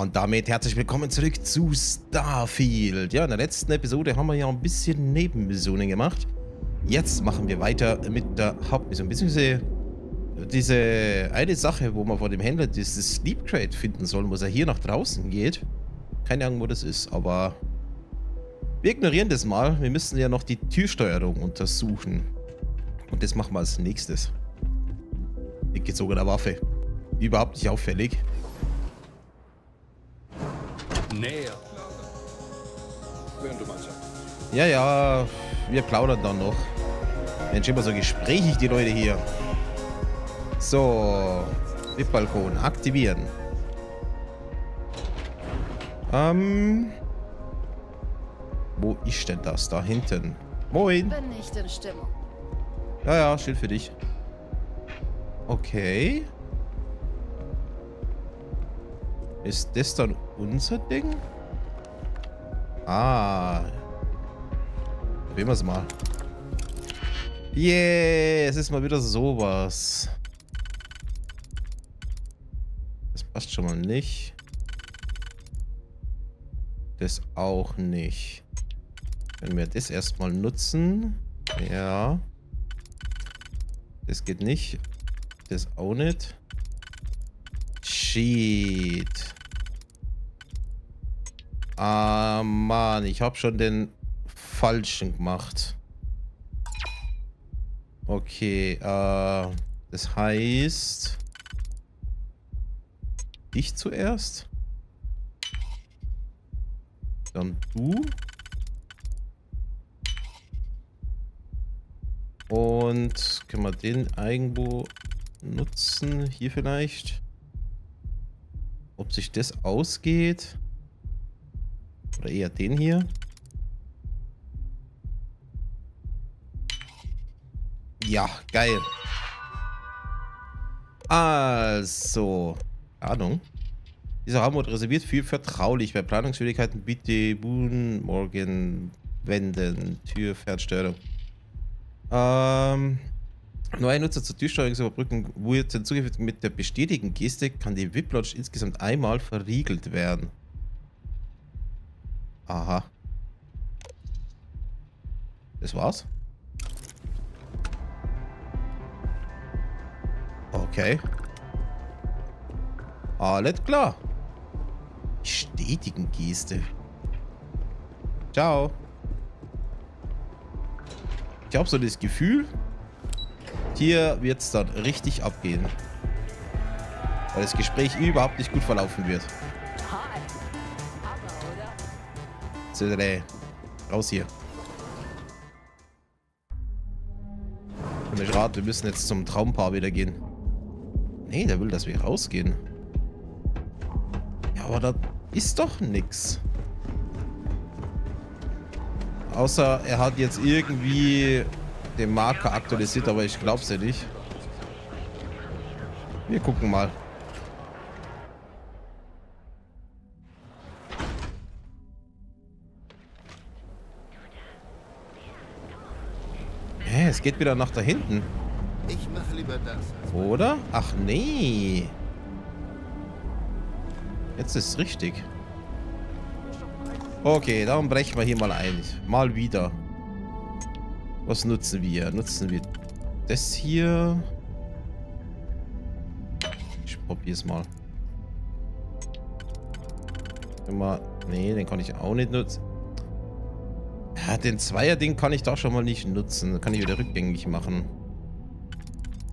Und damit herzlich willkommen zurück zu Starfield. Ja, in der letzten Episode haben wir ja ein bisschen Nebenmissionen gemacht. Jetzt machen wir weiter mit der Hauptmission. Beziehungsweise diese eine Sache, wo man vor dem Händler dieses Sleep Crate finden soll, wo er hier nach draußen geht. Keine Ahnung, wo das ist, aber wir ignorieren das mal. Wir müssen ja noch die Türsteuerung untersuchen. Und das machen wir als nächstes. Mit gezogener Waffe. Überhaupt nicht auffällig. Näher. Während du meinst. Ja, ja, wir plaudern dann noch. Mensch, immer so gesprächig, die Leute hier. So, VIP-Balkon aktivieren. Ähm, wo ist denn das? Da hinten. Moin. Bin nicht in Stimmung. Ja, ja, Schild für dich. Okay. Ist das dann unser Ding? Ah. Probieren wir es mal. Yeah, es ist mal wieder sowas. Das passt schon mal nicht. Das auch nicht. Wenn wir das erstmal nutzen. Ja. Das geht nicht. Das auch nicht. Shit. Ah, Mann. Ich habe schon den falschen gemacht. Okay, äh, das heißt... Ich zuerst? Dann du. Und können wir den irgendwo nutzen? Hier vielleicht? Ob sich das ausgeht? Oder eher den hier? Ja, geil. Also, Ahnung. Dieser Raum wird reserviert für vertraulich. Bei Planungsschwierigkeiten bitte Boon, Morgen, Wenden, Tür, Fernsteuerung. Ähm, neue Nutzer zur Türsteuerung zu überbrücken wird hinzugefügt mit der bestätigen Geste kann die VIP-Lodge insgesamt einmal verriegelt werden. Aha. Das war's? Okay. Alles klar. Bestätigen Geste. Ciao. Ich habe so das Gefühl, hier wird es dann richtig abgehen. Weil das Gespräch überhaupt nicht gut verlaufen wird. Raus hier. Und ich rate, wir müssen jetzt zum Traumpaar wieder gehen. Nee, der will, dass wir rausgehen. Ja, aber da ist doch nix. Außer er hat jetzt irgendwie den Marker aktualisiert, aber ich glaub's ja nicht. Wir gucken mal. Es geht wieder nach da hinten. Ich mache lieber das. Oder? Ach nee. Jetzt ist es richtig. Okay, dann brechen wir hier mal ein. Mal wieder. Was nutzen wir? Nutzen wir das hier? Ich probiere es mal. Immer. Nee, den kann ich auch nicht nutzen. Ja, den Zweier-Ding kann ich doch schon mal nicht nutzen. Kann ich wieder rückgängig machen.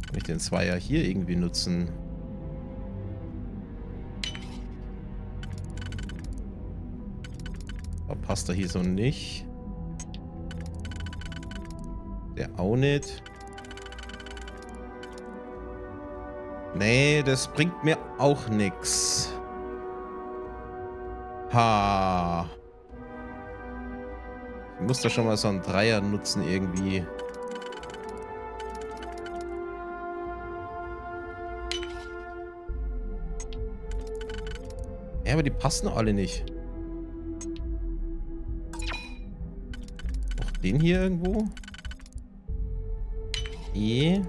Kann ich den Zweier hier irgendwie nutzen? Passt er hier so nicht. Der auch nicht. Nee, das bringt mir auch nichts. Ha. Ich muss da schon mal so einen Dreier nutzen irgendwie. Ja, aber die passen alle nicht. Auch den hier irgendwo? E.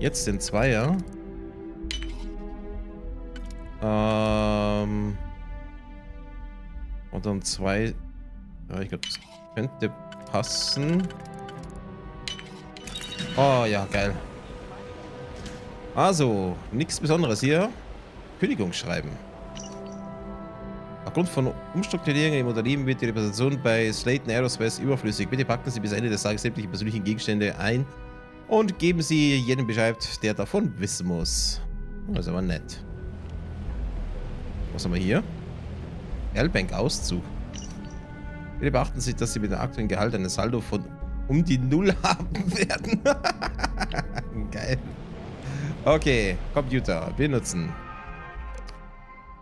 Jetzt den Zweier. Ähm. Und dann zwei. Ja, ich glaube, das könnte passen. Oh ja, geil. Also, nichts Besonderes hier. Kündigungsschreiben. Aufgrund von Umstrukturierungen im Unternehmen wird die Repräsentation bei Slayton Aerospace überflüssig. Bitte packen Sie bis Ende des Tages sämtliche persönlichen Gegenstände ein und geben Sie jedem Bescheid, der davon wissen muss. Das ist aber nett. Was haben wir hier? L-Bank-Auszug. Bitte beachten Sie, dass Sie mit dem aktuellen Gehalt einen Saldo von um die Null haben werden. Geil. Okay, Computer, benutzen.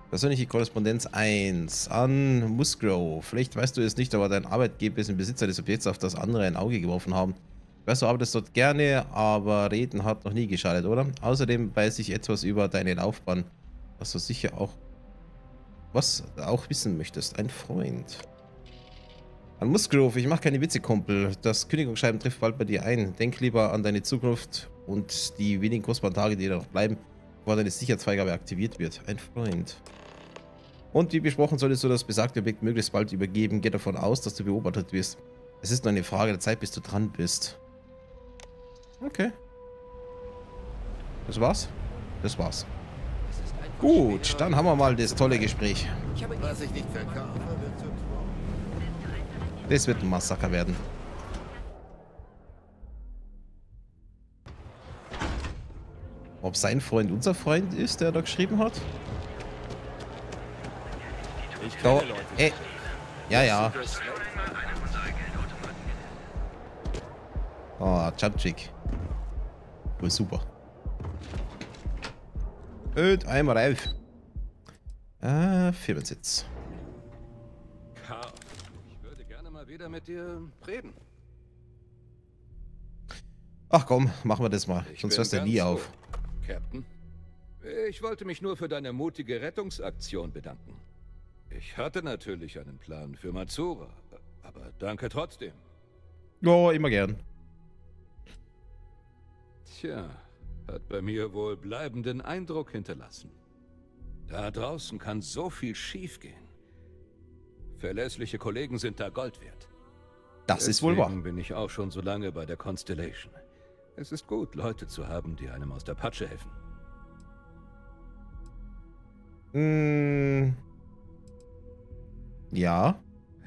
Persönliche Korrespondenz 1 an Musgrove. Vielleicht weißt du es nicht, aber dein Arbeitgeber ist ein Besitzer des Objekts, auf das andere ein Auge geworfen haben. Ich weiß, du arbeitest dort gerne, aber reden hat noch nie geschadet, oder? Außerdem weiß ich etwas über deine Laufbahn, was du sicher auch was auch wissen möchtest. Ein Freund. An Musgrove, ich mache keine Witze, Kumpel. Das Kündigungsschreiben trifft bald bei dir ein. Denk lieber an deine Zukunft und die wenigen kostbaren Tage, die dir noch bleiben, bevor deine Sicherheitsfreigabe aktiviert wird. Ein Freund. Und wie besprochen, solltest du das besagte Objekt möglichst bald übergeben. Geh davon aus, dass du beobachtet wirst. Es ist nur eine Frage der Zeit, bis du dran bist. Okay. Das war's? Das war's. Gut, dann haben wir mal das tolle Gespräch. Was ich nicht verkaufe, Das wird ein Massaker werden. Ob sein Freund unser Freund ist, der da geschrieben hat? Ich Da, kenne Leute. ey. Ja, ja. Oh, Jumpchick. Cool, super. Und einmal rauf. Ah, Firmensitz. Karl, ich würde gerne mal wieder mit dir reden. Ach komm, machen wir das mal. Ich Sonst hörst du nie auf. Captain. Ich wollte mich nur für deine mutige Rettungsaktion bedanken. Ich hatte natürlich einen Plan für Matsura, aber danke trotzdem. Ja, immer gern. Tja, hat bei mir wohl bleibenden Eindruck hinterlassen. Da draußen kann so viel schiefgehen. Verlässliche Kollegen sind da Gold wert. Das ist wohl wahr. Deswegen bin ich auch schon so lange bei der Constellation. Es ist gut, Leute zu haben, die einem aus der Patsche helfen. Mm, ja,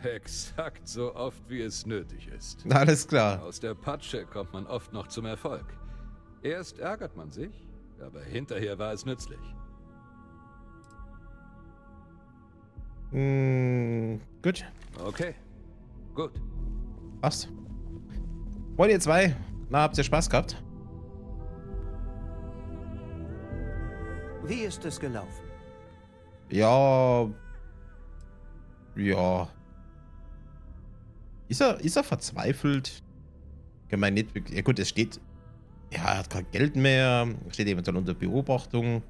Exakt so oft, wie es nötig ist. alles klar. Aus der Patsche kommt man oft noch zum Erfolg. Erst ärgert man sich, aber hinterher war es nützlich. Mm, gut, Okay, gut. passt. Wollt ihr zwei? Na, habt ihr Spaß gehabt? Wie ist es gelaufen? Ja. Ja. Ist er, ist er verzweifelt? Gemein nicht wirklich. Ja gut, es steht. Ja, er hat kein Geld mehr. Steht eventuell unter Beobachtung.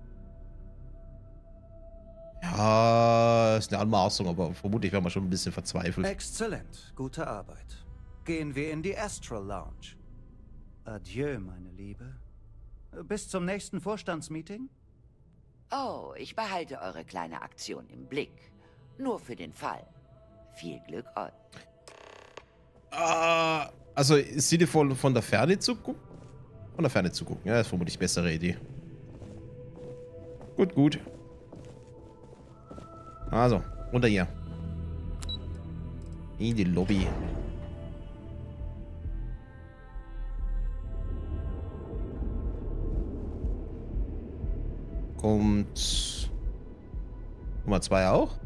Ja, ist eine Anmaßung, aber vermutlich wäre man schon ein bisschen verzweifelt. Exzellent, gute Arbeit. Gehen wir in die Astral Lounge. Adieu, meine Liebe. Bis zum nächsten Vorstandsmeeting? Oh, ich behalte eure kleine Aktion im Blick. Nur für den Fall. Viel Glück euch. Ah, also, ist sie von, von der Ferne zu gucken? Von der Ferne zu gucken, ja, ist vermutlich die bessere Idee. Gut, gut. Also, runter hier. In die Lobby. Kommt Nummer zwei auch?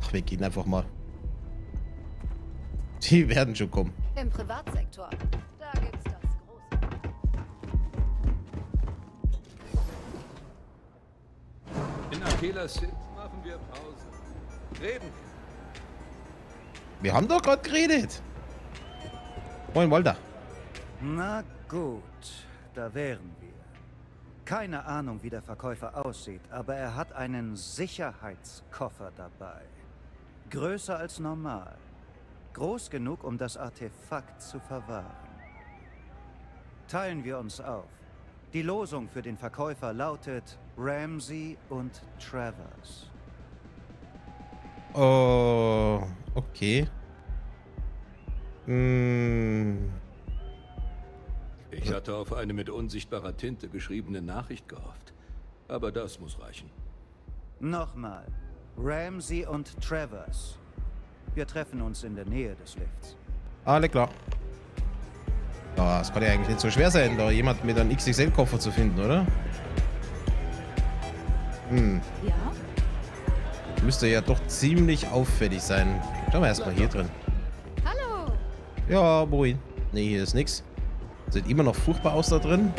Ach, wir gehen einfach mal. Die werden schon kommen. Im Privatsektor. Da gibt's das große. In City machen wir Pause. Reden wir. Haben doch gerade geredet. Moin, Walter. Na gut, da wären wir. Keine Ahnung, wie der Verkäufer aussieht, aber er hat einen Sicherheitskoffer dabei. Größer als normal. Groß genug, um das Artefakt zu verwahren. Teilen wir uns auf. Die Losung für den Verkäufer lautet Ramsey und Travers. Oh, okay. Hm, Ich hatte auf eine mit unsichtbarer Tinte geschriebene Nachricht gehofft. Aber das muss reichen. Nochmal. Ramsey und Travers. Wir treffen uns in der Nähe des Lifts. alle klar. Ja, es kann ja eigentlich nicht so schwer sein, da jemand mit einem XXL-Koffer zu finden, oder? Hm, Ja? Müsste ja doch ziemlich auffällig sein. Schauen wir erstmal hier drin. Hallo! Ja, moin. Nee, hier ist nix. Sieht immer noch furchtbar aus da drin.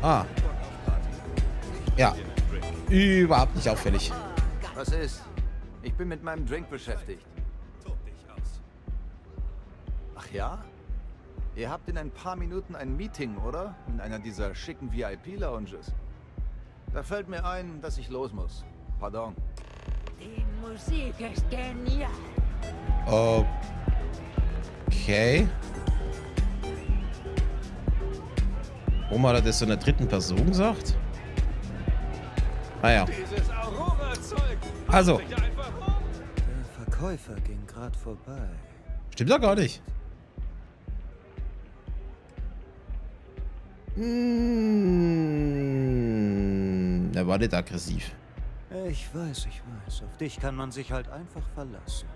Ah. Ja. Überhaupt nicht auffällig. Was ist? Ich bin mit meinem Drink beschäftigt. Ach ja? Ihr habt in ein paar Minuten ein Meeting, oder? In einer dieser schicken VIP-Lounges. Da fällt mir ein, dass ich los muss. Pardon. Die Musik ist genial. Okay. Warum hat er das so in der dritten Person gesagt? Ah ja. Dieses Aurora-Zeug! Also, Der Verkäufer ging gerade vorbei. stimmt doch gar nicht. Hm, er war nicht aggressiv. Ich weiß, ich weiß. Auf dich kann man sich halt einfach verlassen.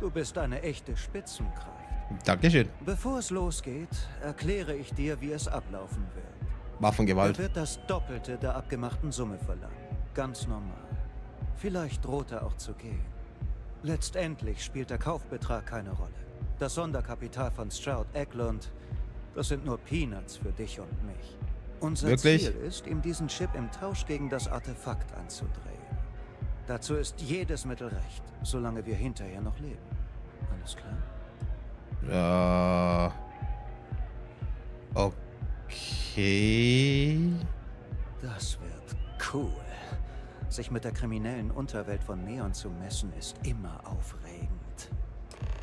Du bist eine echte Spitzenkraft. Dankeschön. Bevor es losgeht, erkläre ich dir, wie es ablaufen wird. Er Waffengewalt. wird das Doppelte der abgemachten Summe verlangen. Ganz normal. Vielleicht droht er auch zu gehen. Letztendlich spielt der Kaufbetrag keine Rolle. Das Sonderkapital von Stroud Eklund, das sind nur Peanuts für dich und mich. Unser Wirklich? Ziel ist, ihm diesen Chip im Tausch gegen das Artefakt anzudrehen. Dazu ist jedes Mittel recht, solange wir hinterher noch leben. Alles klar? Ja. Okay. Das wird cool. Sich mit der kriminellen Unterwelt von Neon zu messen, ist immer aufregend.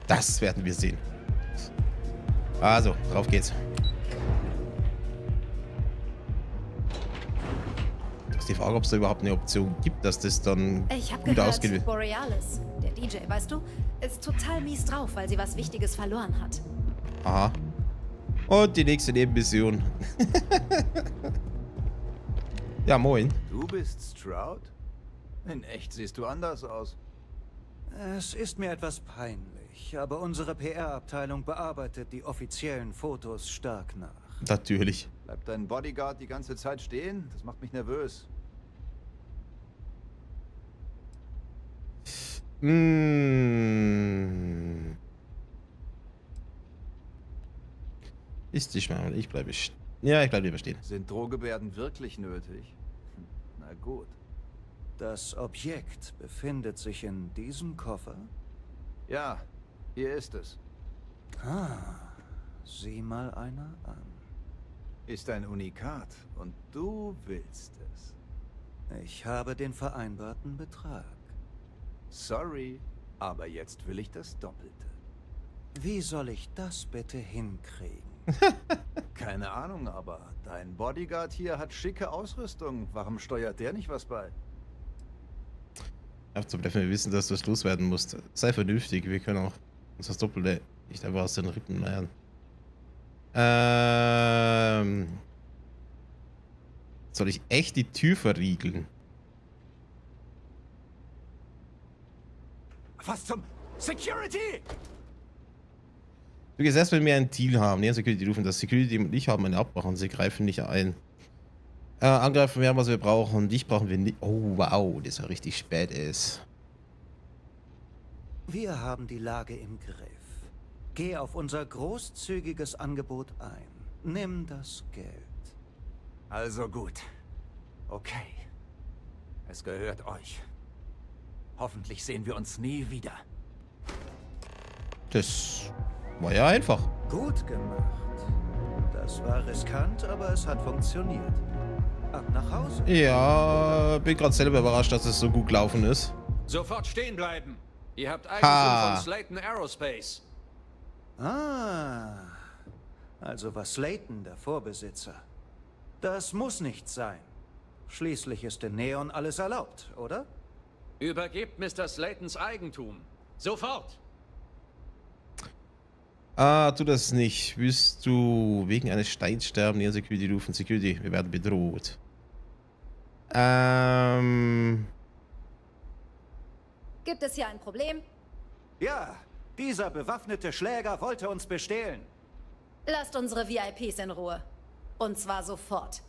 Das werden wir sehen. Also, drauf geht's. Die Frage, ob es da überhaupt eine Option gibt, dass das dann Ich hab gut gehört, ausgeht. Borealis, der DJ, weißt du, ist total mies drauf, weil sie was Wichtiges verloren hat. Aha. Und die nächste Nebenmission. ja, moin. Du bist Stroud? In echt siehst du anders aus. Es ist mir etwas peinlich, aber unsere PR-Abteilung bearbeitet die offiziellen Fotos stark nach. Natürlich. Bleibt dein Bodyguard die ganze Zeit stehen? Das macht mich nervös. Mmh. Ist dich mal, ich bleibe Ja, ich bleibe lieber stehen. Sind Drohgebärden wirklich nötig? Hm, Na gut. Das Objekt befindet sich in diesem Koffer. Ja, hier ist es. Ah, sieh mal einer an. Ist ein Unikat und du willst es. Ich habe den vereinbarten Betrag. Sorry, aber jetzt will ich das Doppelte. Wie soll ich das bitte hinkriegen? Keine Ahnung, aber dein Bodyguard hier hat schicke Ausrüstung. Warum steuert der nicht was bei? Ja, zum wir wissen, dass du es loswerden musst. Sei vernünftig, wir können auch uns das Doppelte nicht einfach aus den Rippen leiern. Ähm. Soll ich echt die Tür verriegeln? Was zum Security? Du gehst erst, wenn wir einen Deal haben. Nee, Security rufen. Das Security und ich haben eine Abmachung. Sie greifen nicht ein. Äh, angreifen wir haben, was wir brauchen. Dich brauchen wir nicht. Oh, wow. Das ist ja richtig spät ist. Wir haben die Lage im Griff. Geh auf unser großzügiges Angebot ein. Nimm das Geld. Also gut. Okay. Es gehört euch. Hoffentlich sehen wir uns nie wieder. Das war ja einfach. Gut gemacht. Das war riskant, aber es hat funktioniert. Ab nach Hause. Ja, bin gerade selber überrascht, dass es so gut gelaufen ist. Sofort stehen bleiben. Ihr habt Ha. Eigentum von Slayton Aerospace. Ah, also war Slayton der Vorbesitzer. Das muss nicht sein. Schließlich ist in Neon alles erlaubt, oder? Übergebt Mr. Slaytons Eigentum. Sofort! Ah, tu das nicht. Wirst du wegen eines Steins sterben? Neon Security rufen. Security, wir werden bedroht. Ähm... Gibt es hier ein Problem? Ja, dieser bewaffnete Schläger wollte uns bestehlen. Lasst unsere VIPs in Ruhe. Und zwar sofort.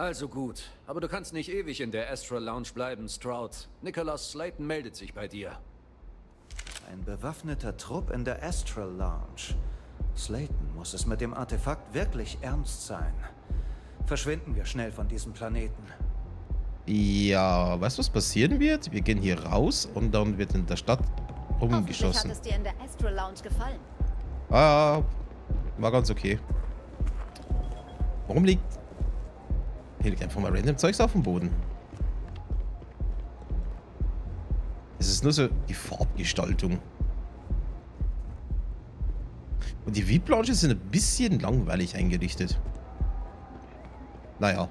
Also gut, aber du kannst nicht ewig in der Astral Lounge bleiben, Stroud. Nicholas Slayton meldet sich bei dir. Ein bewaffneter Trupp in der Astral Lounge. Slayton muss es mit dem Artefakt wirklich ernst sein. Verschwinden wir schnell von diesem Planeten. Ja, weißt du, was passieren wird? Wir gehen hier raus und dann wird in der Stadt Hoffentlich hat umgeschossen. es dir in der Astral Lounge gefallen. Ah, war ganz okay. Warum liegt... Hier liegt einfach mal random Zeugs auf dem Boden. Es ist nur so die Farbgestaltung. Und die VIP-Lounge sind ein bisschen langweilig eingerichtet. Naja.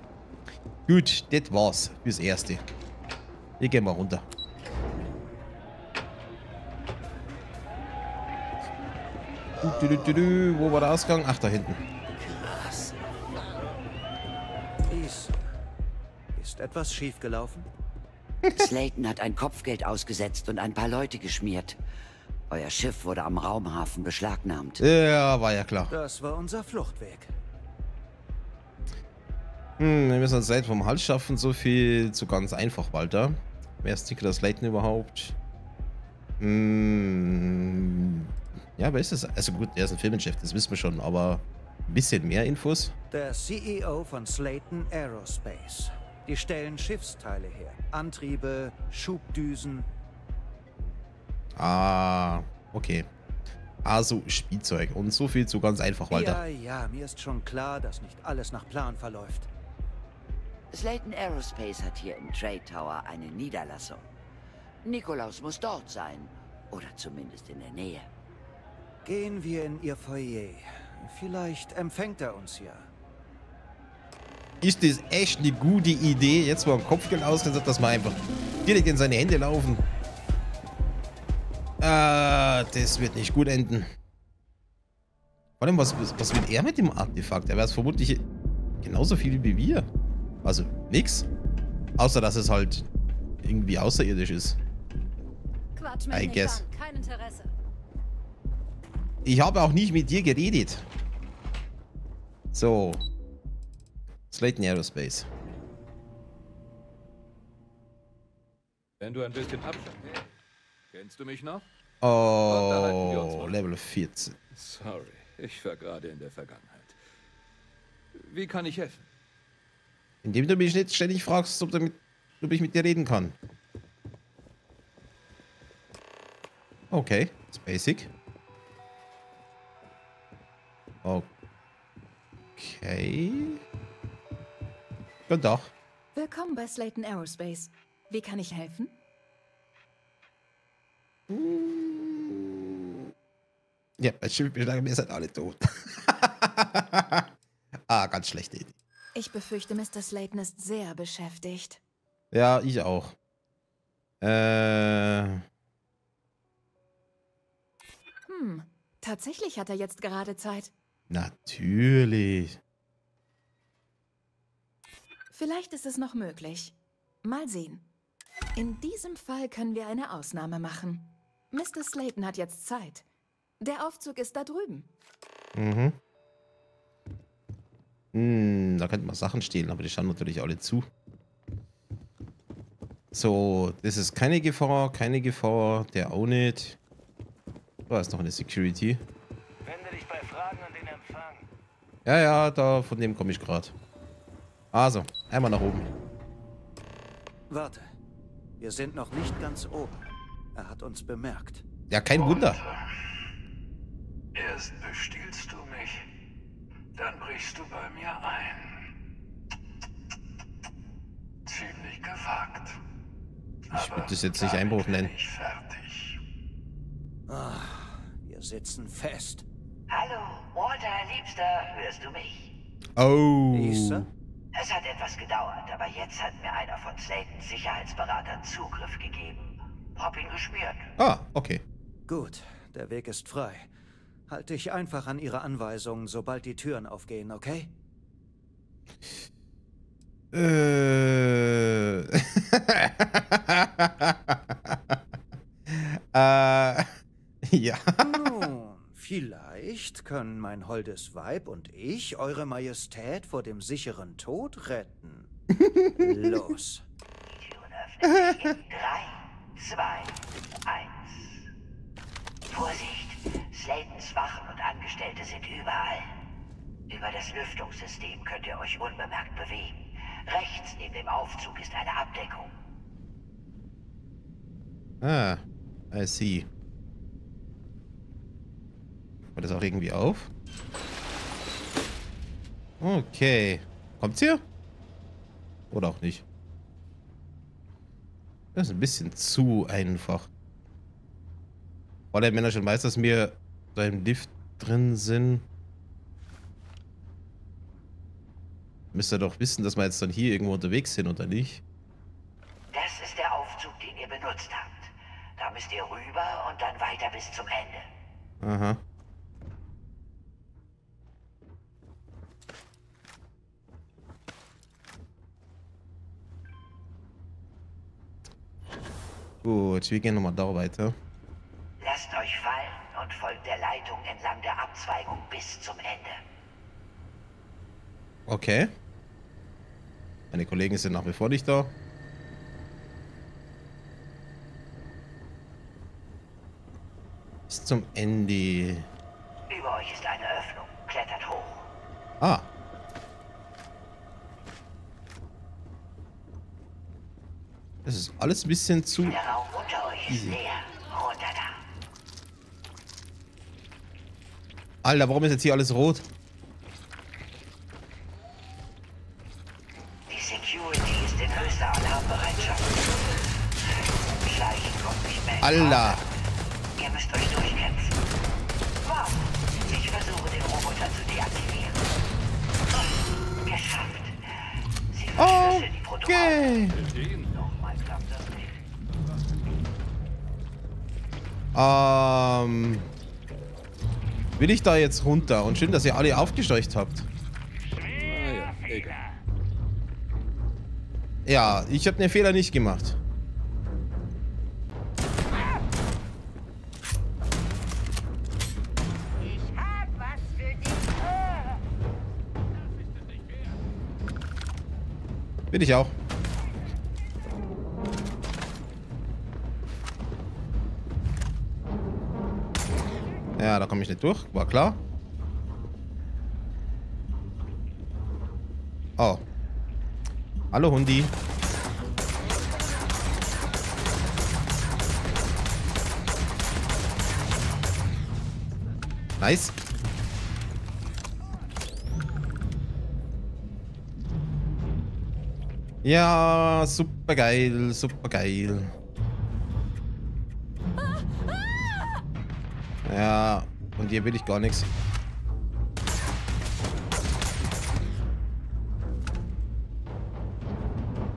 Gut, das war's fürs Erste. Wir gehen mal runter. Du, du, du, du, Wo war der Ausgang? Ach, da hinten. Ist etwas schiefgelaufen? Slayton hat ein Kopfgeld ausgesetzt und ein paar Leute geschmiert. Euer Schiff wurde am Raumhafen beschlagnahmt. Ja, war ja klar. Das war unser Fluchtweg. Hm, wir müssen uns Seiten vom Hals schaffen. So viel zu ganz einfach, Walter. Wer ist Nicholas Layton überhaupt? Hm, ja, wer ist das? Also gut, er ist ein Filmchef, das wissen wir schon, aber ein bisschen mehr Infos? Der CEO von Slayton Aerospace. Die stellen Schiffsteile her. Antriebe, Schubdüsen. Ah, okay. Also Spielzeug. Und so viel zu ganz einfach, Walter. Ja, ja, mir ist schon klar, dass nicht alles nach Plan verläuft. Slayton Aerospace hat hier im Trade Tower eine Niederlassung. Nikolaus muss dort sein. Oder zumindest in der Nähe. Gehen wir in Ihr Foyer. Vielleicht empfängt er uns ja. Ist das echt eine gute Idee, jetzt wo er am Kopfgeld ausgesetzt, dass wir einfach direkt in seine Hände laufen? Ah, das wird nicht gut enden. Vor allem, was, was will er mit dem Artefakt? Er wäre es vermutlich genauso viel wie wir. Also, nix. Außer, dass es halt irgendwie außerirdisch ist. Quatsch I guess. Kein Interesse. Ich habe auch nicht mit dir geredet. So. Slayton Aerospace. Wenn du ein bisschen. Hey, kennst du mich noch? Oh. Level 14. Sorry, ich war gerade in der Vergangenheit. Wie kann ich helfen? Indem du mich nicht ständig fragst, ob, damit, ob ich mit dir reden kann. Okay, ist basic. Okay. Guten Tag. Willkommen bei Slayton Aerospace. Wie kann ich helfen? Ja, bei Schiffbeschlagen, ihr seid alle tot. ah, ganz schlechte Idee. Ich befürchte, Mr. Slayton ist sehr beschäftigt. Ja, ich auch. Äh, Hm, tatsächlich hat er jetzt gerade Zeit. natürlich. Vielleicht ist es noch möglich. Mal sehen. In diesem Fall können wir eine Ausnahme machen. Mr. Slayton hat jetzt Zeit. Der Aufzug ist da drüben. Mhm. Hm, da könnte man Sachen stehlen, aber die schauen natürlich alle zu. So, das ist keine Gefahr, keine Gefahr, der auch nicht. Da ist noch eine Security. Wende dich bei Fragen an den Empfang. Ja, ja, da von dem komme ich gerade. Also, einmal nach oben. Warte. Wir sind noch nicht ganz oben. Er hat uns bemerkt. Ja, kein Wunder. Erst bestiehlst du mich, dann brichst du bei mir ein. Ziemlich gewagt. Ich würde das jetzt nicht Einbruch nennen. Ich fertig. Ah, wir sitzen fest. Hallo, Walter, Liebster, hörst du mich? Oh. Lisa? Es hat etwas gedauert, aber jetzt hat mir einer von Slaytons Sicherheitsberatern Zugriff gegeben. Hab ihn geschmiert. Ah, okay. Gut, der Weg ist frei. Halt dich einfach an Ihre Anweisungen, sobald die Türen aufgehen, okay? Äh. äh. Ja. Vielleicht können mein holdes Weib und ich Eure Majestät vor dem sicheren Tod retten. Los. Die Türen öffnen sich in 3, 2, 1. Vorsicht! Slaytons Wachen und Angestellte sind überall. Über das Lüftungssystem könnt ihr euch unbemerkt bewegen. Rechts neben dem Aufzug ist eine Abdeckung. Ah, I see. War das auch irgendwie auf? Okay. Kommt's hier? Oder auch nicht? Das ist ein bisschen zu einfach. Vor allem, wenn er schon weiß, dass wir da im Lift drin sind. Müsst ihr doch wissen, dass wir jetzt dann hier irgendwo unterwegs sind, oder nicht? Das ist der Aufzug, den ihr benutzt habt. Da müsst ihr rüber und dann weiter bis zum Ende. Aha. Gut, wir gehen nochmal da weiter. Lasst euch fallen und folgt der Leitung entlang der Abzweigung bis zum Ende. Okay. Meine Kollegen sind nach wie vor nicht da. Bis zum Ende. Über euch ist eine Öffnung. Klettert hoch. Ah. Das ist alles ein bisschen zu... Easy. Alter, warum ist jetzt hier alles rot? Die Security ist in höchster Alarmbereitschaft. Schleichen kommt nicht mehr. in Alter. Ähm... Will ich da jetzt runter? Und schön, dass ihr alle aufgescheucht habt. Naja, egal. Ja, ich habe den Fehler nicht gemacht. Bin ich auch. Komme ich nicht durch. War klar. Oh. Hallo Hundi. Nice. Ja, super geil, super geil. Ja, von dir will ich gar nichts.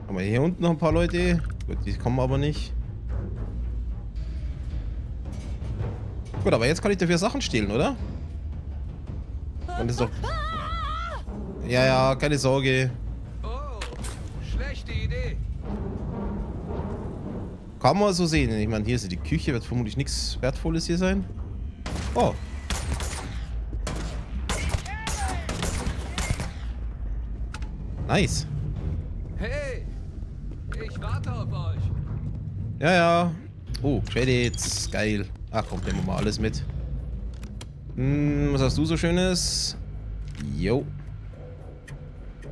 Haben wir hier unten noch ein paar Leute? Gut, die kommen aber nicht. Gut, aber jetzt kann ich dafür Sachen stehlen, oder? Und ist doch... Ja, ja, keine Sorge. Kann man so sehen. Ich meine, hier ist die Küche, wird vermutlich nichts Wertvolles hier sein. Oh. Nice. Hey, ich warte auf euch. Ja, ja. Oh, Credits. Geil. Ach komm, nehmen wir mal alles mit. Hm, was hast du so Schönes? Jo.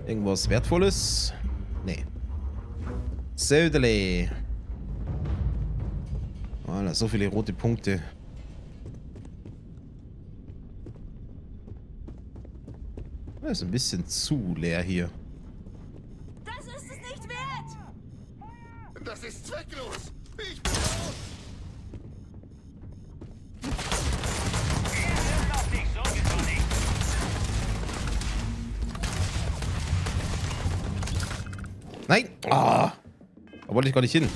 Irgendwas Wertvolles? Nee. Södele. Alter, so viele rote Punkte. Das ist ein bisschen zu leer hier. Da wollte ich gar nicht hin.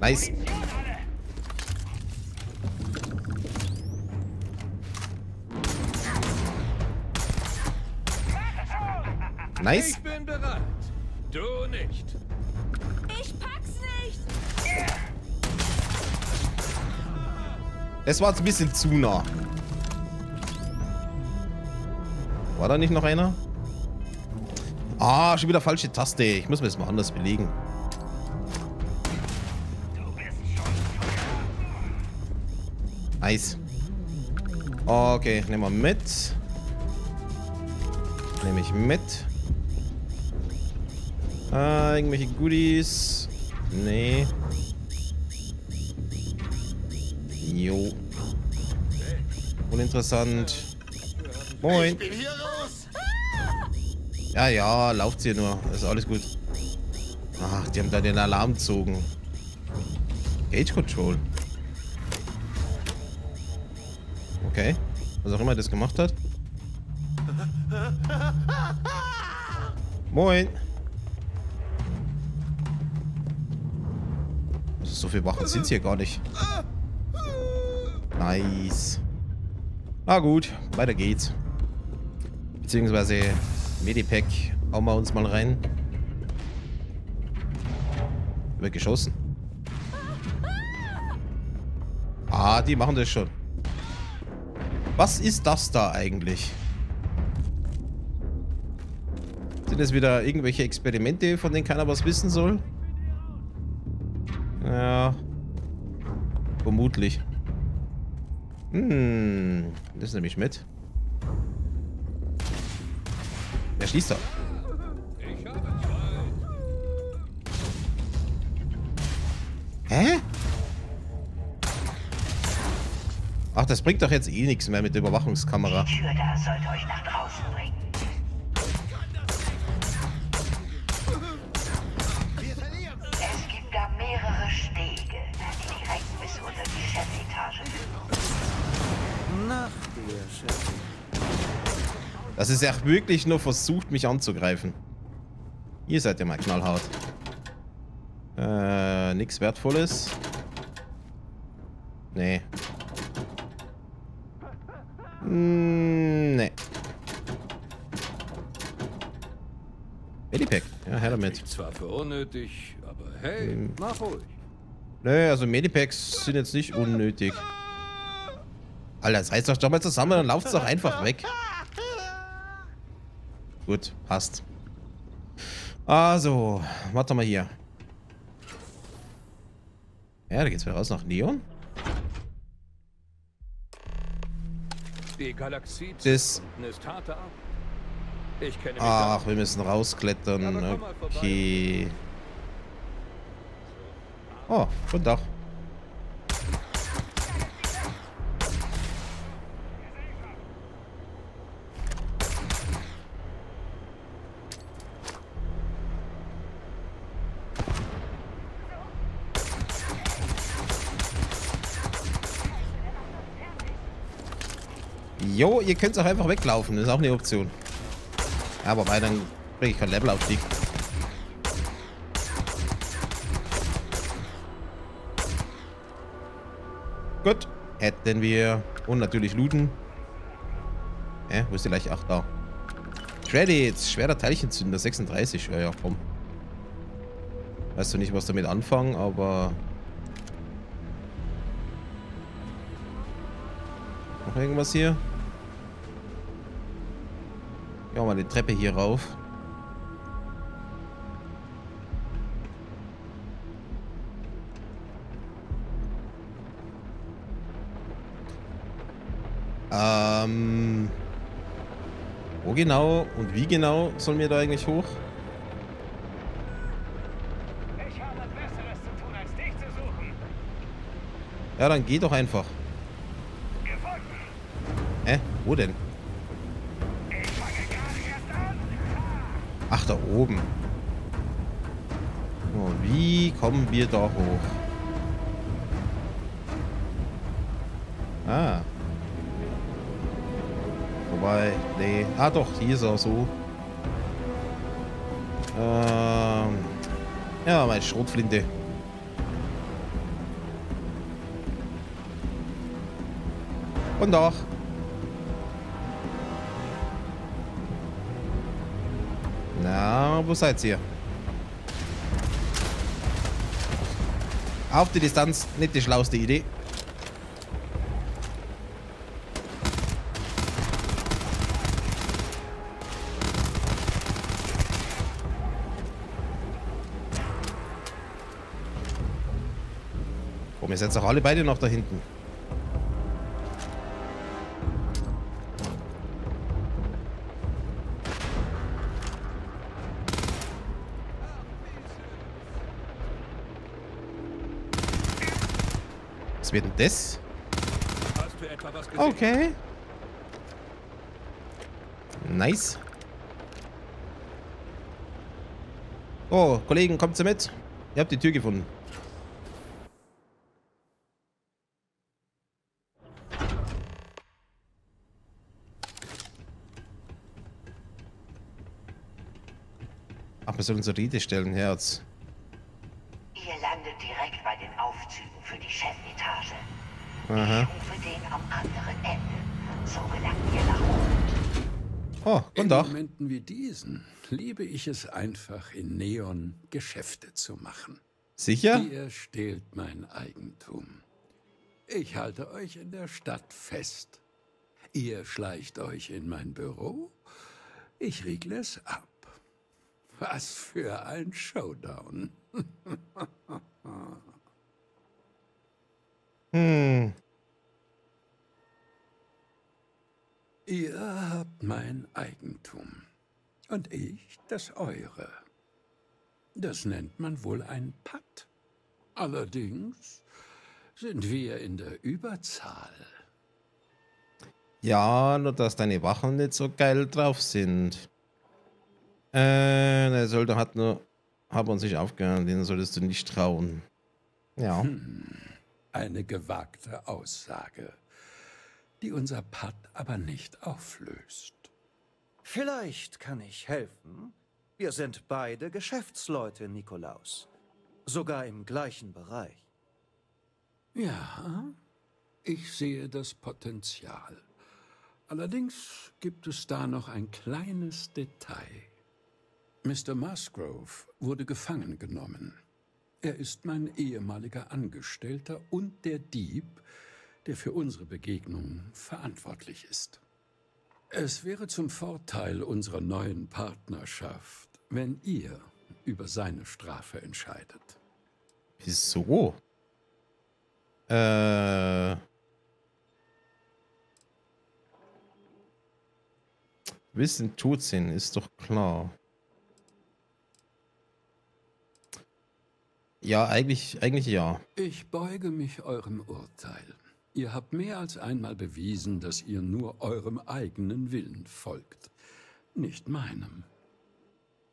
Nice. Nice. Ich bin bereit. Du nicht. Ich pack's nicht! Das war jetzt ein bisschen zu nah. War da nicht noch einer? Ah, schon wieder falsche Taste. Ich muss mir das mal anders belegen. Nice. Okay, nehmen wir mit. Nehme ich mit. Ah, irgendwelche Goodies. Nee. Jo. Uninteressant. Moin. Ja, ja, lauft hier nur. Ist alles gut. Ach, die haben da den Alarm gezogen. Gage Control. Okay. Was auch immer das gemacht hat. Moin. Also so viel Wachen sind hier gar nicht. Nice. Na gut, weiter geht's. Beziehungsweise Medipack hauen wir uns mal rein. Wird geschossen. Ah, die machen das schon. Was ist das da eigentlich? Sind das wieder irgendwelche Experimente, von denen keiner was wissen soll? Ja. Vermutlich. Hm. Das nehme ich mit. Wer schließt da? Hä? Ach, das bringt doch jetzt eh nichts mehr mit der Überwachungskamera. Die Tür da sollte euch nach draußen Das ist ja wirklich nur versucht, mich anzugreifen. Ihr seid ja mal knallhart. Äh, nichts Wertvolles. Nee. Mm, nee. Medipack. Ja, her damit. Ich zwar für unnötig, aber hey, mach ruhig. Nö, also Medipacks sind jetzt nicht unnötig. Alter, seid doch doch mal zusammen, dann lauft's doch einfach weg. Gut, passt. Also, warte mal hier. Ja, da geht's wieder raus nach Neon. Die Galaxie Das. ist harte Ach, wir müssen rausklettern. Okay. Oh, guten Tag. Jo, ihr könnt auch einfach weglaufen. Das ist auch eine Option. Ja, wobei, dann kriege ich keinen Levelaufstieg. Gut. Hätten wir. Und natürlich looten. Hä? Wo ist die Leiche? Ach, da. Credits. Schwerer Teilchenzünder. 36. Ja, ja, komm. Weißt du nicht, was damit anfangen, aber... Noch irgendwas hier? Ja, mal die Treppe hier rauf. Ähm... Wo genau und wie genau sollen wir da eigentlich hoch? Ich habe Besseres zu tun, als dich zu suchen. Ja, dann geh doch einfach. Gefunden. Hä? Wo denn? Ach, da oben. So, wie kommen wir da hoch? Ah. Wobei, nee. Ah doch, hier ist er so. Ähm, ja, meine Schrotflinte. Und auch. Wo seid ihr? Auf die Distanz, nicht die schlauste Idee. Komm, ihr seid auch alle beide noch da hinten. Wird denn das? Okay. Nice. Oh, Kollegen, kommt ihr mit? Ihr habt die Tür gefunden. Ach, wir sollen uns eine Rede stellen, Herz. Ihr landet direkt bei den Aufzügen für die Chefetage. Aha. Ich rufe den am anderen Ende. So gelangt nach oben. Oh, In und doch. Momenten wie diesen liebe ich es einfach in Neon Geschäfte zu machen. Sicher? Ihr stehlt mein Eigentum. Ich halte euch in der Stadt fest. Ihr schleicht euch in mein Büro. Ich riegle es ab. Was für ein Showdown. Hm. Ihr habt mein Eigentum und ich das eure. Das nennt man wohl ein Patt. Allerdings sind wir in der Überzahl. Ja, nur dass deine Wachen nicht so geil drauf sind. Äh, der Soldater hat nur, haben uns nicht aufgehört, denen solltest du nicht trauen. Ja. Hm, eine gewagte Aussage, die unser Patt aber nicht auflöst. Vielleicht kann ich helfen. Wir sind beide Geschäftsleute, Nikolaus. Sogar im gleichen Bereich. Ja, ich sehe das Potenzial. Allerdings gibt es da noch ein kleines Detail. Mr. Musgrove wurde gefangen genommen. Er ist mein ehemaliger Angestellter und der Dieb, der für unsere Begegnung verantwortlich ist. Es wäre zum Vorteil unserer neuen Partnerschaft, wenn ihr über seine Strafe entscheidet. Wieso? Äh. Wissen tut sind, ist doch klar. Ja, eigentlich, eigentlich ja. Ich beuge mich eurem Urteil. Ihr habt mehr als einmal bewiesen, dass ihr nur eurem eigenen Willen folgt, nicht meinem.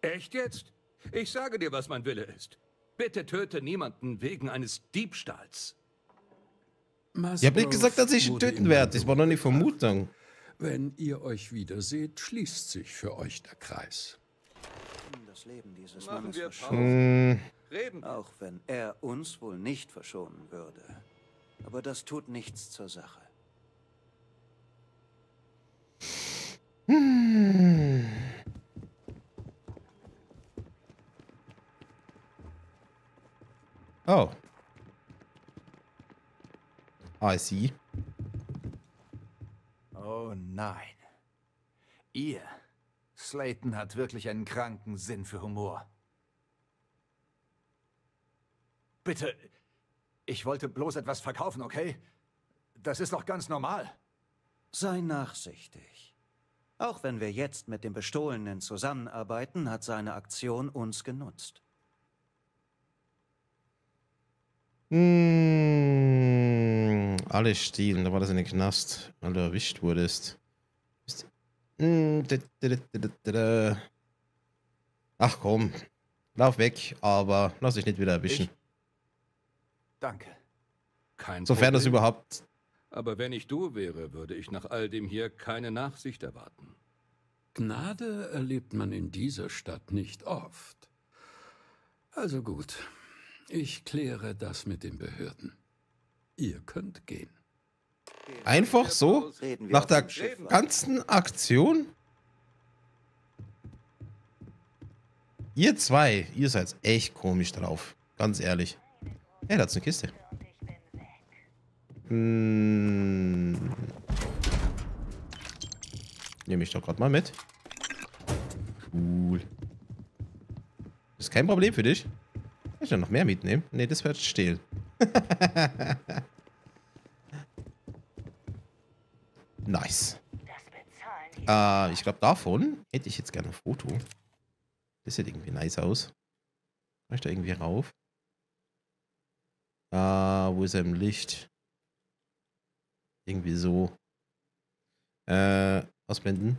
Echt jetzt? Ich sage dir, was mein Wille ist. Bitte töte niemanden wegen eines Diebstahls. Ich habe nicht gesagt, dass ich ihn töten werde. Das war nur eine Vermutung. Wenn ihr euch wiederseht, schließt sich für euch der Kreis. Das Leben dieses Machen Mannes wir Reden. Auch wenn er uns wohl nicht verschonen würde. Aber das tut nichts zur Sache. hm. Oh. I see. Oh nein. Ihr. Slayton hat wirklich einen kranken Sinn für Humor. Bitte. Ich wollte bloß etwas verkaufen, okay? Das ist doch ganz normal. Sei nachsichtig. Auch wenn wir jetzt mit dem Bestohlenen zusammenarbeiten, hat seine Aktion uns genutzt. Hm, alle stehlen, da war das in den Knast, weil du erwischt wurdest. Hm. Ach komm, lauf weg, aber lass dich nicht wieder erwischen. Danke. Kein Sofern das Problem. überhaupt Aber wenn ich du wäre, würde ich nach all dem hier keine Nachsicht erwarten. Gnade erlebt man in dieser Stadt nicht oft. Also gut, ich kläre das mit den Behörden. Ihr könnt gehen. Einfach so? Nach der ganzen Aktion? Ihr zwei, ihr seid echt komisch drauf. Ganz ehrlich. Hey, da ist eine Kiste. Hm. Nehme ich doch gerade mal mit. Cool. Ist kein Problem für dich. Kann ich da noch mehr mitnehmen? Ne, das wird stehlen. nice. Äh, ich glaube, davon hätte ich jetzt gerne ein Foto. Das sieht irgendwie nice aus. Kann ich da irgendwie rauf? Ah, wo ist er im Licht? Irgendwie so. Äh, ausblenden.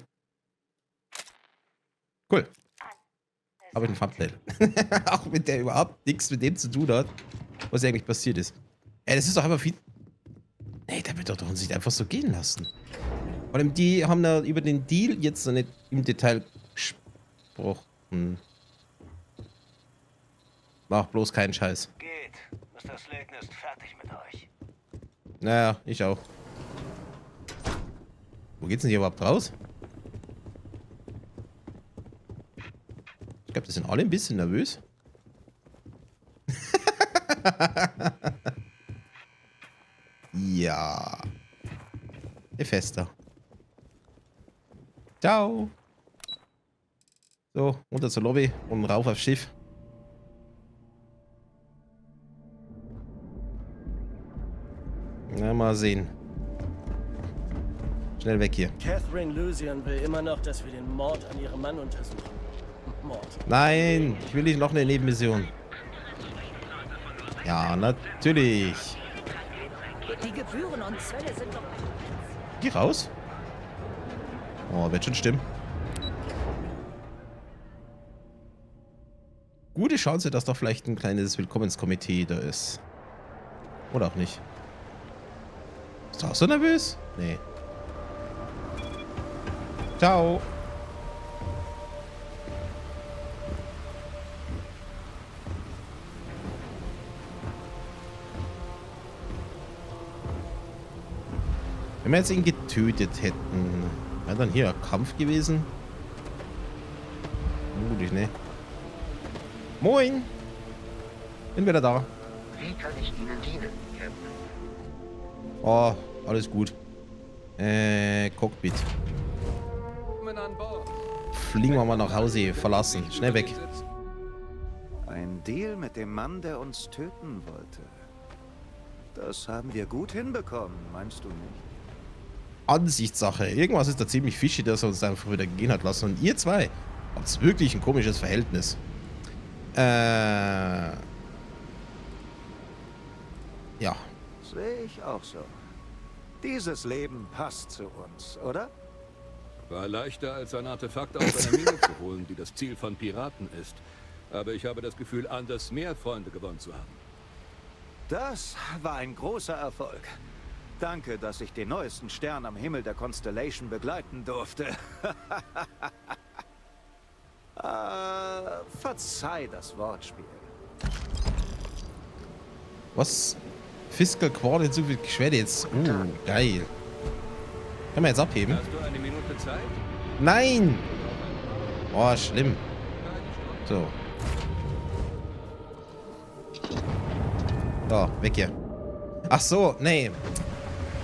Cool. Aber ein Thumbnail. Auch wenn der überhaupt nichts mit dem zu tun hat, was eigentlich passiert ist. Ey, das ist doch einfach viel... Ey, der wird doch uns nicht einfach so gehen lassen. Vor allem, die haben da über den Deal jetzt noch nicht im Detail gesprochen. Mach bloß keinen Scheiß. Geht. Mr. Slayton ist fertig mit euch. Naja, ich auch. Wo geht's denn hier überhaupt raus? Ich glaube, das sind alle ein bisschen nervös. ja. Fester. Ciao. So, runter zur Lobby und rauf aufs Schiff. Na, mal sehen. Schnell weg hier. Catherine Lucian will immer noch, dass wir den Mord an ihrem Mann untersuchen. Mord. Nein, ich will nicht noch eine Nebenmission. Ja, natürlich. Die Gebühren und Zölle sind doch... Geh raus. Oh, wird schon stimmen. Gute Chance, dass doch vielleicht ein kleines Willkommenskomitee da ist. Oder auch nicht. Bist du auch so nervös? Nee. Ciao. Wenn wir jetzt ihn getötet hätten, wäre dann hier ein Kampf gewesen? Mutig, ne? Moin! Bin wieder da. Wie kann ich Ihnen dienen, Captain? Oh, alles gut. Äh, Cockpit. Fliegen wir mal nach Hause, verlassen. Schnell weg. Ein Deal mit dem Mann, der uns töten wollte. Das haben wir gut hinbekommen, meinst du nicht? Ansichtssache. Irgendwas ist da ziemlich fishy, dass er uns einfach wieder gehen hat lassen. Und ihr zwei habt wirklich ein komisches Verhältnis. Äh. Ja. Sehe ich auch so. Dieses Leben passt zu uns, oder? War leichter als ein Artefakt aus einer Mine zu holen, die das Ziel von Piraten ist. Aber ich habe das Gefühl, anders mehr Freunde gewonnen zu haben. Das war ein großer Erfolg. Danke, dass ich den neuesten Stern am Himmel der Constellation begleiten durfte. äh, verzeih das Wortspiel. Was? Fiscal so viel Geschwerde jetzt. Uh, geil. Können wir jetzt abheben? Nein! Oh, schlimm. So. So, weg hier. Ach so, nee.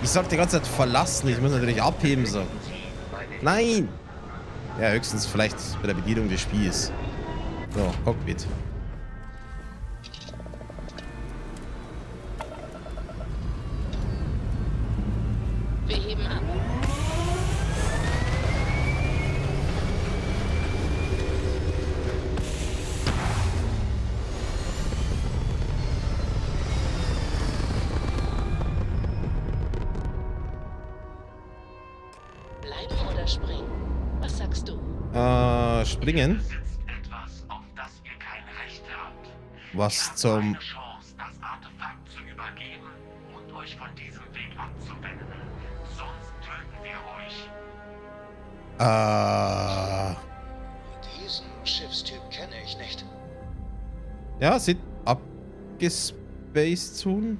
Ich sag die ganze Zeit verlassen. Ich muss natürlich abheben, so. Nein! Ja, höchstens vielleicht bei der Bedienung des Spiels. So, Cockpit. Springen. Etwas, auf das ihr kein Recht habt. Was zum... Chance, das Artefakt zu übergeben und euch von diesem Weg abzuwenden. Sonst töten wir euch. Äh. Diesen Schiffstyp kenne ich nicht. Ja, sieht abgespaced zu.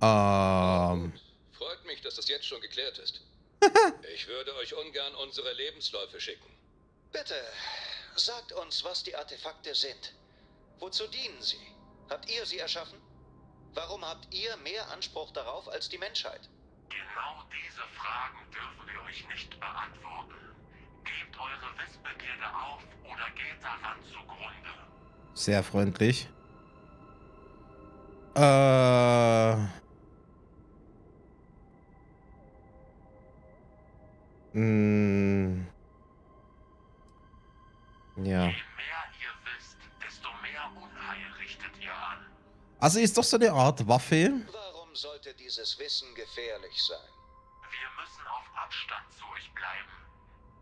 Ähm. Freut mich, dass das jetzt schon geklärt ist. ich würde euch ungern unsere Lebensläufe schicken. Bitte, sagt uns, was die Artefakte sind. Wozu dienen sie? Habt ihr sie erschaffen? Warum habt ihr mehr Anspruch darauf als die Menschheit? Genau diese Fragen dürfen wir euch nicht beantworten. Gebt eure Wissbegierde auf oder geht daran zugrunde. Sehr freundlich. Äh. Mh. Ja. Je mehr ihr wisst, desto mehr Unheil richtet ihr an. Also ist doch so eine Art Waffe. Warum sollte dieses Wissen gefährlich sein? Wir müssen auf Abstand zu euch bleiben.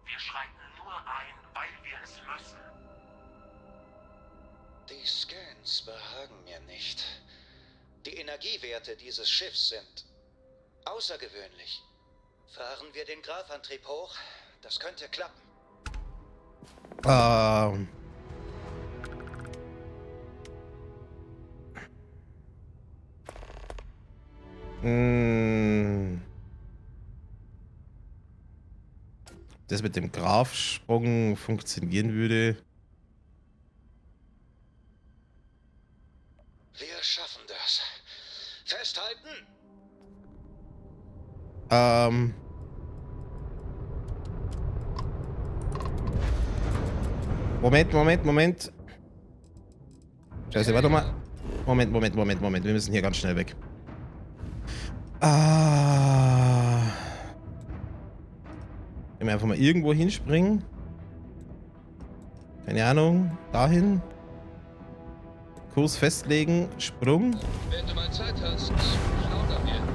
Wir schreiten nur ein, weil wir es müssen. Die Scans behagen mir nicht. Die Energiewerte dieses Schiffs sind außergewöhnlich. Fahren wir den Grafantrieb hoch? Das könnte klappen. Ähm. Mm. Das mit dem Grafsprung funktionieren würde. Wir schaffen das. Festhalten! Ähm. Moment, Moment, Moment. Scheiße, warte mal. Moment, Moment, Moment, Moment. Wir müssen hier ganz schnell weg. Ah. Können wir einfach mal irgendwo hinspringen? Keine Ahnung. Dahin. Kurs festlegen. Sprung. Wenn du mal Zeit hast, schau mir.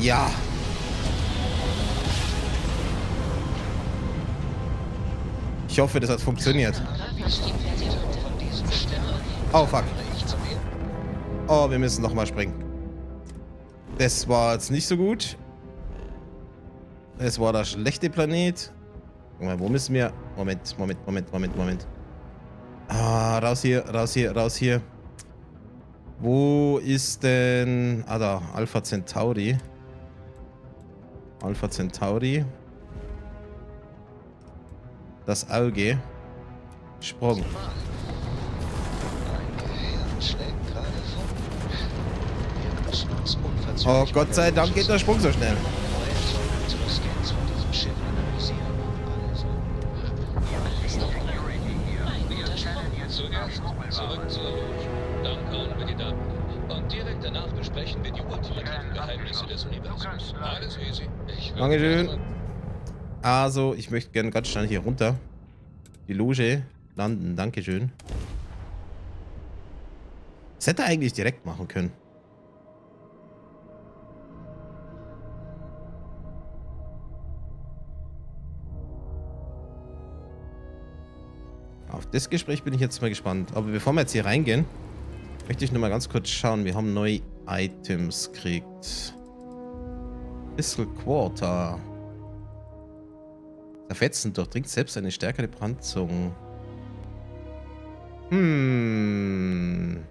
Ja. Ich hoffe, das hat funktioniert. Oh, fuck. Oh, wir müssen nochmal springen. Das war jetzt nicht so gut. Es war der schlechte Planet. Mal, wo müssen wir... Moment, Moment, Moment, Moment, Moment. Ah, raus hier, raus hier, raus hier. Wo ist denn... Ah, da. Alpha Centauri. Alpha Centauri. Das Auge. Sprung. Oh, Gott sei Dank geht der Sprung so schnell. Dankeschön. Also, ich möchte gerne ganz schnell hier runter. Die Loge landen. Dankeschön. Das hätte er eigentlich direkt machen können. Auf das Gespräch bin ich jetzt mal gespannt. Aber bevor wir jetzt hier reingehen, möchte ich nur mal ganz kurz schauen. Wir haben neue Items gekriegt. Pistol Quarter. Zerfetzen durchdringt selbst eine stärkere Brandzung. Hm.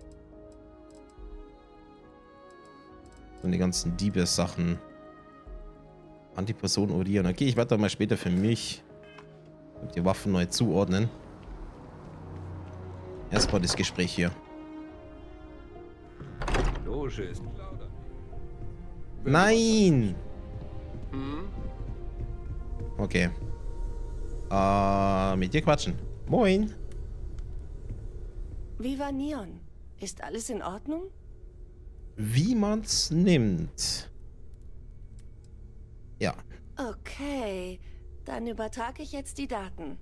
So die ganzen Diebes-Sachen. Antiperson Orion. Okay, ich werde da mal später für mich die Waffen neu zuordnen. Erstmal das Gespräch hier. Loge Nein! Okay. Äh, mit dir quatschen. Moin. Viva Neon. Ist alles in Ordnung? Wie man's nimmt. Ja. Okay, dann übertrage ich jetzt die Daten.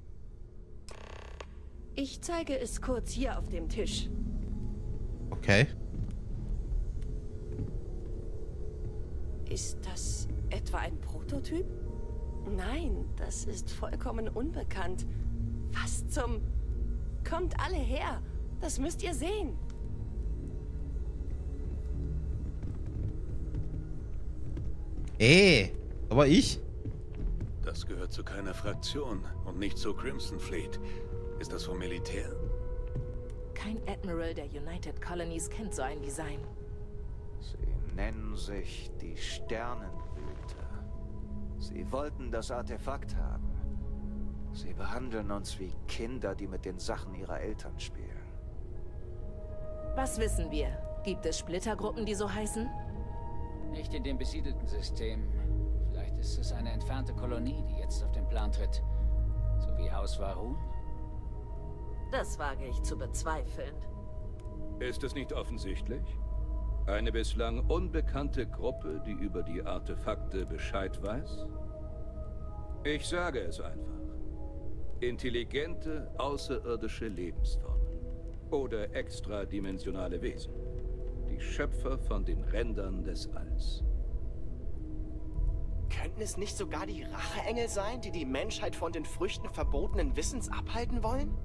Ich zeige es kurz hier auf dem Tisch. Okay. Ist das etwa ein Prototyp? Nein, das ist vollkommen unbekannt. Was zum... Kommt alle her. Das müsst ihr sehen. Ey, aber ich? Das gehört zu keiner Fraktion und nicht zur Crimson Fleet. Ist das vom Militär? Kein Admiral der United Colonies kennt so ein Design. Sie nennen sich die Sternenblüter. Sie wollten das Artefakt haben. Sie behandeln uns wie Kinder, die mit den Sachen ihrer Eltern spielen. Was wissen wir? Gibt es Splittergruppen, die so heißen? Nicht in dem besiedelten System. Vielleicht ist es eine entfernte Kolonie, die jetzt auf den Plan tritt. So wie Haus Varun? Das wage ich zu bezweifeln. Ist es nicht offensichtlich? Eine bislang unbekannte Gruppe, die über die Artefakte Bescheid weiß? Ich sage es einfach. Intelligente, außerirdische Lebensformen. Oder extradimensionale Wesen. Die Schöpfer von den Rändern des Alls. Könnten es nicht sogar die Racheengel sein, die die Menschheit von den Früchten verbotenen Wissens abhalten wollen?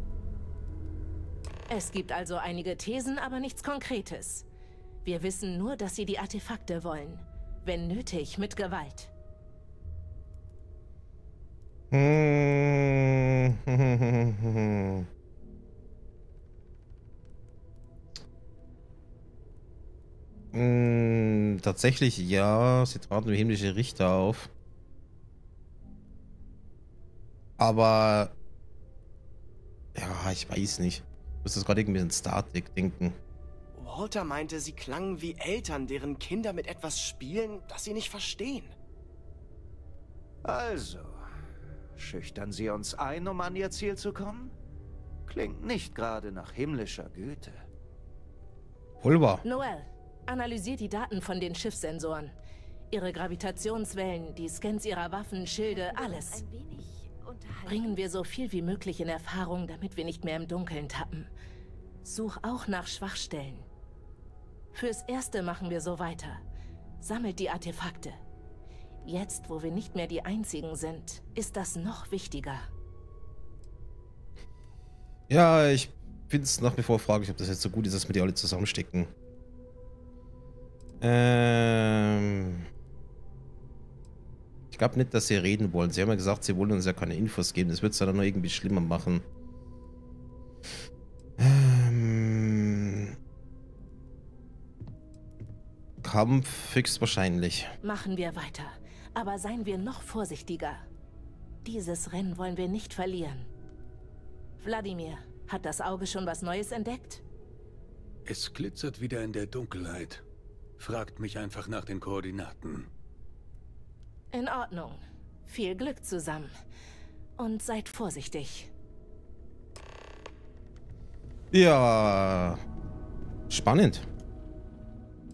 Es gibt also einige Thesen, aber nichts Konkretes. Wir wissen nur, dass sie die Artefakte wollen. Wenn nötig, mit Gewalt. Hm, tatsächlich ja, sie traten wie himmlische Richter auf. Aber ja, ich weiß nicht. Ich muss das gerade irgendwie an Statik denken. Walter meinte, sie klangen wie Eltern, deren Kinder mit etwas spielen, das sie nicht verstehen. Also, schüchtern Sie uns ein, um an Ihr Ziel zu kommen? Klingt nicht gerade nach himmlischer Güte. Pulver. Noel, analysiert die Daten von den Schiffssensoren. Ihre Gravitationswellen, die Scans ihrer Waffen, Schilde, alles. Bringen wir so viel wie möglich in Erfahrung, damit wir nicht mehr im Dunkeln tappen. Such auch nach Schwachstellen. Fürs Erste machen wir so weiter. Sammelt die Artefakte. Jetzt, wo wir nicht mehr die Einzigen sind, ist das noch wichtiger. Ja, ich finde es nach wie vor fraglich, ob das jetzt so gut ist, dass wir die alle zusammenstecken. Ähm... Ich glaube nicht, dass sie reden wollen. Sie haben ja gesagt, sie wollen uns ja keine Infos geben. Das wird es dann noch irgendwie schlimmer machen. Kampf höchstwahrscheinlich. Machen wir weiter. Aber seien wir noch vorsichtiger. Dieses Rennen wollen wir nicht verlieren. Wladimir, hat das Auge schon was Neues entdeckt? Es glitzert wieder in der Dunkelheit. Fragt mich einfach nach den Koordinaten. In Ordnung. Viel Glück zusammen. Und seid vorsichtig. Ja. Spannend.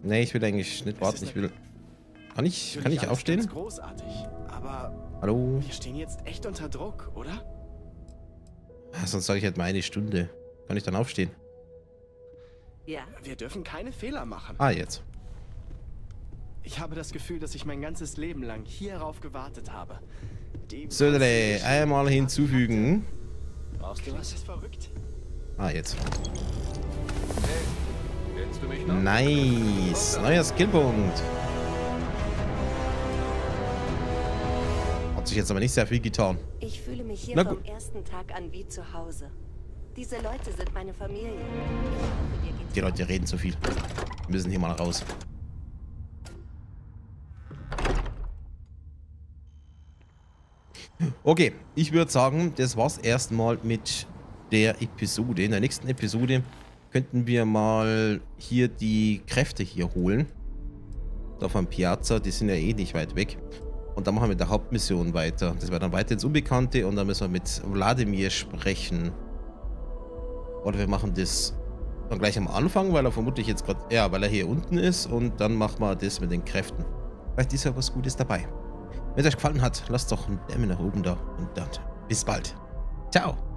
Nee, ich will eigentlich nicht warten. Ich will. Kann ich, kann ich aufstehen? Großartig, aber Hallo? wir stehen jetzt echt unter Druck, oder? Ah, Sonst sage ich halt mal eine Stunde. Kann ich dann aufstehen? Ja. Wir dürfen keine Fehler machen. Ah, jetzt. Ich habe das Gefühl, dass ich mein ganzes Leben lang hierauf gewartet habe. Die Södele, einmal hinzufügen. Brauchst du was? Das ist verrückt. Ah, jetzt. Kennst du mich noch? Nice. Neuer Skillpunkt. Hat sich jetzt aber nicht sehr viel getan. Ich fühle mich hier Na vom ersten Tag an wie zu Hause. Diese Leute sind meine Familie. Hoffe, Die Leute reden zu viel. Wir müssen hier mal raus. Okay, ich würde sagen, das war's erstmal mit der Episode. In der nächsten Episode könnten wir mal hier die Kräfte hier holen. Da vom Piazza, die sind ja eh nicht weit weg. Und dann machen wir mit der Hauptmission weiter. Das wäre dann weiter ins Unbekannte und dann müssen wir mit Wladimir sprechen. Oder wir machen das dann gleich am Anfang, weil er vermutlich jetzt gerade, ja, weil er hier unten ist und dann machen wir das mit den Kräften. Vielleicht ist ja was Gutes dabei. Wenn es euch gefallen hat, lasst doch einen Daumen nach oben da und dann bis bald. Ciao.